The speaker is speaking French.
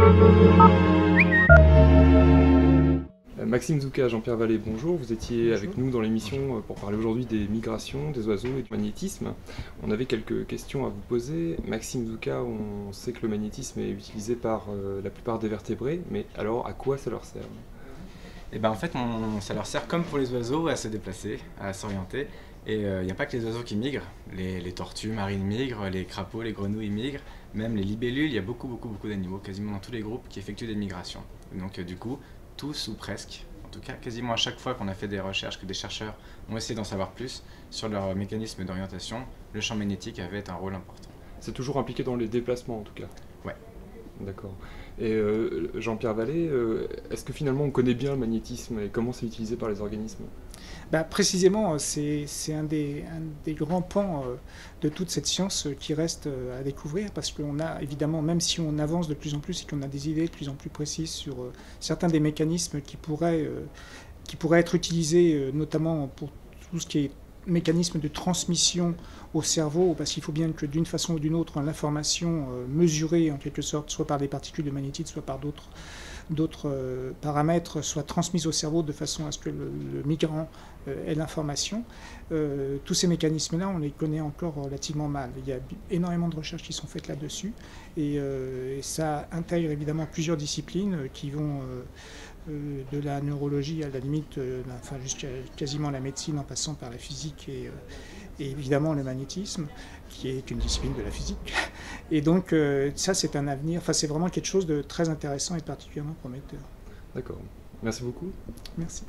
Euh, Maxime Zouka, Jean-Pierre Vallée, bonjour. Vous étiez avec nous dans l'émission euh, pour parler aujourd'hui des migrations, des oiseaux et du magnétisme. On avait quelques questions à vous poser. Maxime Zouka, on sait que le magnétisme est utilisé par euh, la plupart des vertébrés, mais alors à quoi ça leur sert? Et ben en fait, on- ça leur sert comme pour les oiseaux à se déplacer, à s'orienter. Et il n'y a pas que les oiseaux qui migrent. Les, les tortues marines migrent, les crapauds, les grenouilles migrent, même les libellules. Il y a beaucoup, beaucoup, beaucoup d'animaux, quasiment dans tous les groupes, qui effectuent des migrations. Donc euh, du coup, tous ou presque, en tout cas quasiment à chaque fois qu'on a fait des recherches, que des chercheurs ont essayé d'en savoir plus sur leur mécanisme d'orientation, le champ magnétique avait un rôle important. C'est toujours impliqué dans les déplacements en tout cas Ouais. D'accord. Et euh, Jean-Pierre Vallée, euh, est-ce que finalement on connaît bien le magnétisme et comment c'est utilisé par les organismes? Bah, précisément, euh, c'est un des, un des grands pans de toute cette science qui reste à découvrir parce qu'on a évidemment, même si on avance de plus en plus et qu'on a des idées de plus en plus précises sur certains des mécanismes qui pourraient, qui pourraient être utilisés notamment pour tout ce qui est mécanisme de transmission au cerveau, parce qu'il faut bien que d'une façon ou d'une autre, l'information euh, mesurée en quelque sorte, soit par des particules de magnétisme, soit par d'autres euh, paramètres soient transmis au cerveau de façon à ce que le, migrant euh, ait l'information. Tous ces mécanismes-là, on les connaît encore relativement mal. Il y a énormément de recherches qui sont faites là-dessus et, ça intègre évidemment plusieurs disciplines qui vont de la neurologie à la limite, euh, enfin jusqu'à quasiment la médecine en passant par la physique et, euh, et évidemment le magnétisme, qui est une discipline de la physique. Et donc euh, ça, c'est un avenir, enfin c'est vraiment quelque chose de très intéressant et particulièrement prometteur. D'accord. Merci beaucoup. Merci.